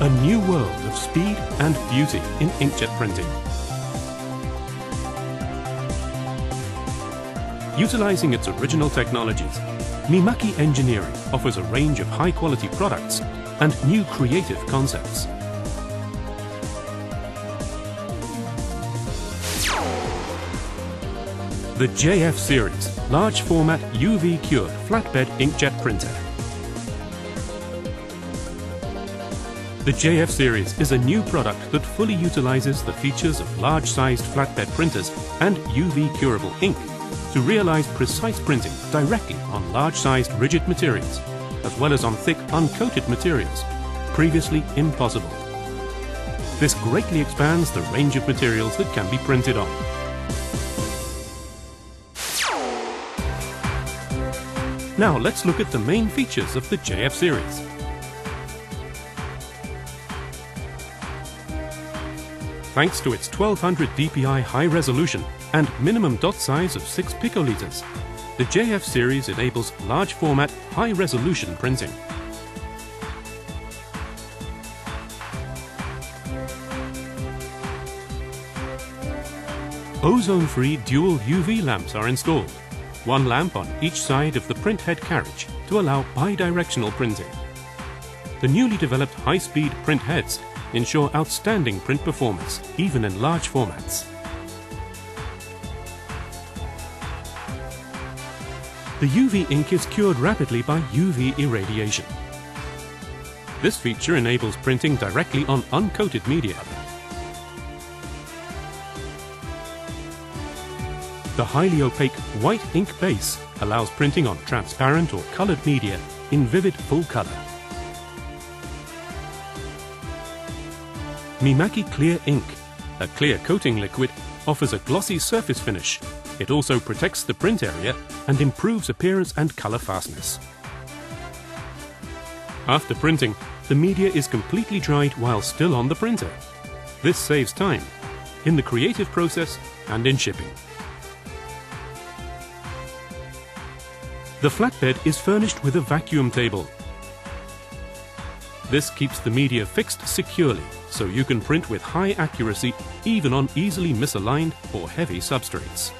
A new world of speed and beauty in inkjet printing. Utilizing its original technologies, Mimaki Engineering offers a range of high-quality products and new creative concepts. The JF Series large format UV cured flatbed inkjet printer. The JF Series is a new product that fully utilizes the features of large-sized flatbed printers and UV curable ink to realize precise printing directly on large-sized rigid materials, as well as on thick uncoated materials, previously impossible. This greatly expands the range of materials that can be printed on. Now let's look at the main features of the JF series. Thanks to its 1200 dpi high resolution and minimum dot size of 6 picoliters, the JF series enables large format high resolution printing. Ozone-free dual UV lamps are installed one lamp on each side of the print head carriage to allow bidirectional printing. The newly developed high-speed print heads ensure outstanding print performance, even in large formats. The UV ink is cured rapidly by UV irradiation. This feature enables printing directly on uncoated media The highly opaque white ink base allows printing on transparent or colored media in vivid full color. Mimaki Clear Ink, a clear coating liquid, offers a glossy surface finish. It also protects the print area and improves appearance and color fastness. After printing, the media is completely dried while still on the printer. This saves time in the creative process and in shipping. The flatbed is furnished with a vacuum table. This keeps the media fixed securely, so you can print with high accuracy even on easily misaligned or heavy substrates.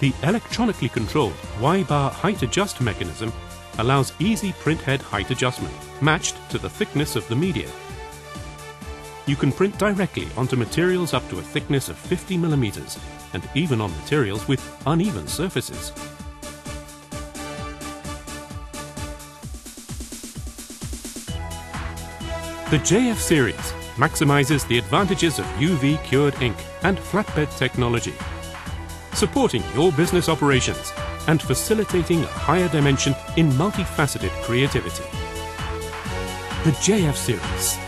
The electronically controlled Y-bar height adjust mechanism allows easy print head height adjustment, matched to the thickness of the media you can print directly onto materials up to a thickness of 50 millimeters and even on materials with uneven surfaces. The JF series maximizes the advantages of UV cured ink and flatbed technology, supporting your business operations and facilitating a higher dimension in multifaceted creativity. The JF series